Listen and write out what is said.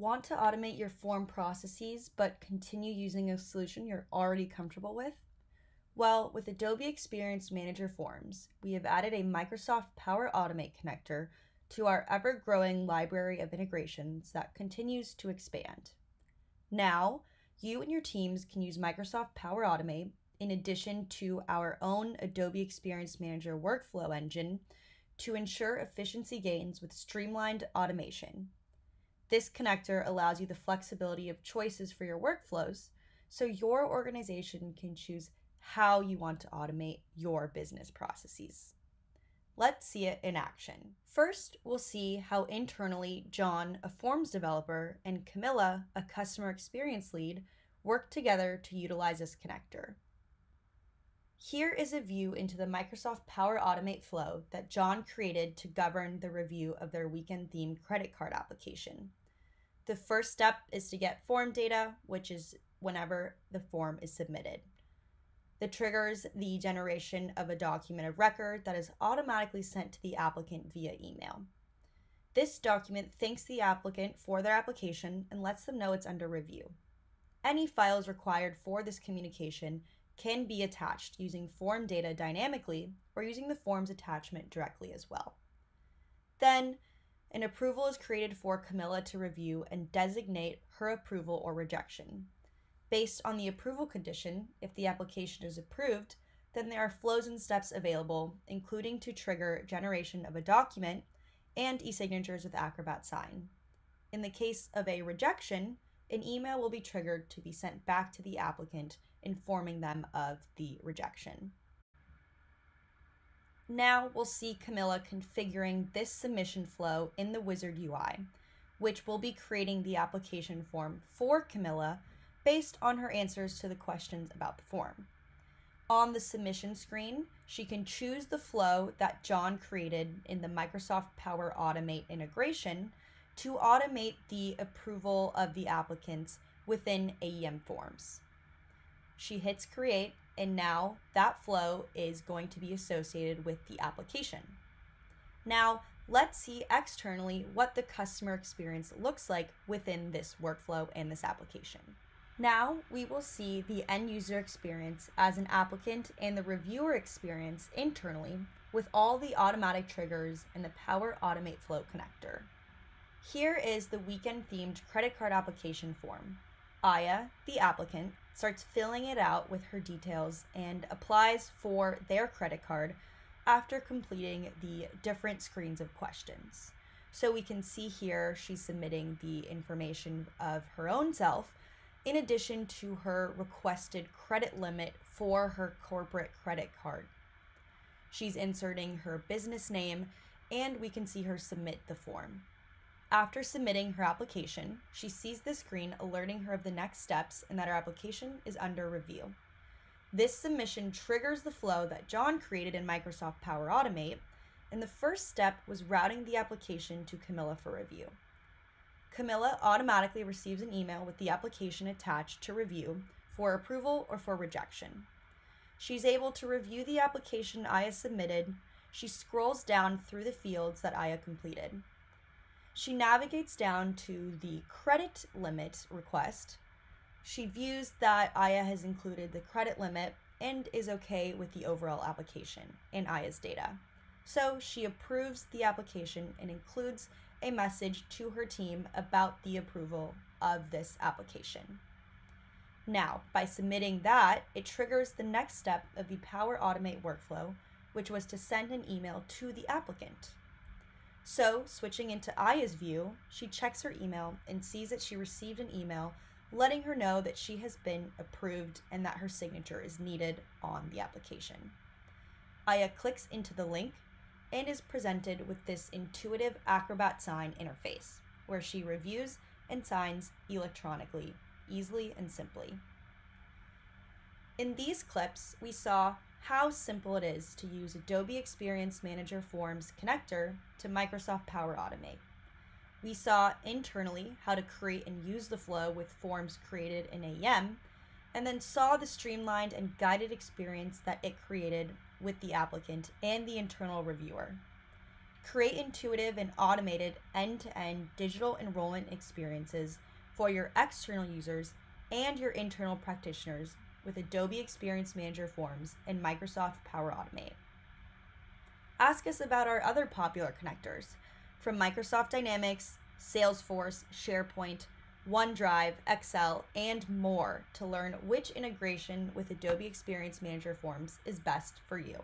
Want to automate your form processes but continue using a solution you're already comfortable with? Well, with Adobe Experience Manager Forms, we have added a Microsoft Power Automate connector to our ever growing library of integrations that continues to expand. Now, you and your teams can use Microsoft Power Automate in addition to our own Adobe Experience Manager workflow engine to ensure efficiency gains with streamlined automation. This connector allows you the flexibility of choices for your workflows so your organization can choose how you want to automate your business processes. Let's see it in action. First, we'll see how internally John, a forms developer, and Camilla, a customer experience lead, work together to utilize this connector. Here is a view into the Microsoft Power Automate flow that John created to govern the review of their weekend themed credit card application. The first step is to get form data, which is whenever the form is submitted. That triggers the generation of a document of record that is automatically sent to the applicant via email. This document thanks the applicant for their application and lets them know it's under review. Any files required for this communication can be attached using form data dynamically or using the forms attachment directly as well. Then, an approval is created for Camilla to review and designate her approval or rejection. Based on the approval condition, if the application is approved, then there are flows and steps available, including to trigger generation of a document and e-signatures with Acrobat Sign. In the case of a rejection, an email will be triggered to be sent back to the applicant informing them of the rejection. Now we'll see Camilla configuring this submission flow in the Wizard UI, which will be creating the application form for Camilla based on her answers to the questions about the form. On the submission screen, she can choose the flow that John created in the Microsoft Power Automate integration to automate the approval of the applicants within AEM forms. She hits create, and now that flow is going to be associated with the application. Now, let's see externally what the customer experience looks like within this workflow and this application. Now we will see the end user experience as an applicant and the reviewer experience internally with all the automatic triggers in the Power Automate Flow connector. Here is the weekend themed credit card application form. Aya, the applicant, starts filling it out with her details and applies for their credit card after completing the different screens of questions. So we can see here she's submitting the information of her own self in addition to her requested credit limit for her corporate credit card. She's inserting her business name and we can see her submit the form. After submitting her application, she sees the screen alerting her of the next steps and that her application is under review. This submission triggers the flow that John created in Microsoft Power Automate, and the first step was routing the application to Camilla for review. Camilla automatically receives an email with the application attached to review for approval or for rejection. She's able to review the application Aya submitted. She scrolls down through the fields that Aya completed. She navigates down to the credit limit request. She views that Aya has included the credit limit and is okay with the overall application in Aya's data. So she approves the application and includes a message to her team about the approval of this application. Now, by submitting that, it triggers the next step of the Power Automate workflow, which was to send an email to the applicant. So, switching into Aya's view, she checks her email and sees that she received an email letting her know that she has been approved and that her signature is needed on the application. Aya clicks into the link and is presented with this intuitive Acrobat sign interface, where she reviews and signs electronically, easily and simply. In these clips, we saw how simple it is to use Adobe Experience Manager Forms connector to Microsoft Power Automate. We saw internally how to create and use the flow with forms created in AEM, and then saw the streamlined and guided experience that it created with the applicant and the internal reviewer. Create intuitive and automated end to end digital enrollment experiences for your external users and your internal practitioners with Adobe Experience Manager Forms and Microsoft Power Automate. Ask us about our other popular connectors from Microsoft Dynamics, Salesforce, SharePoint, OneDrive, Excel, and more to learn which integration with Adobe Experience Manager Forms is best for you.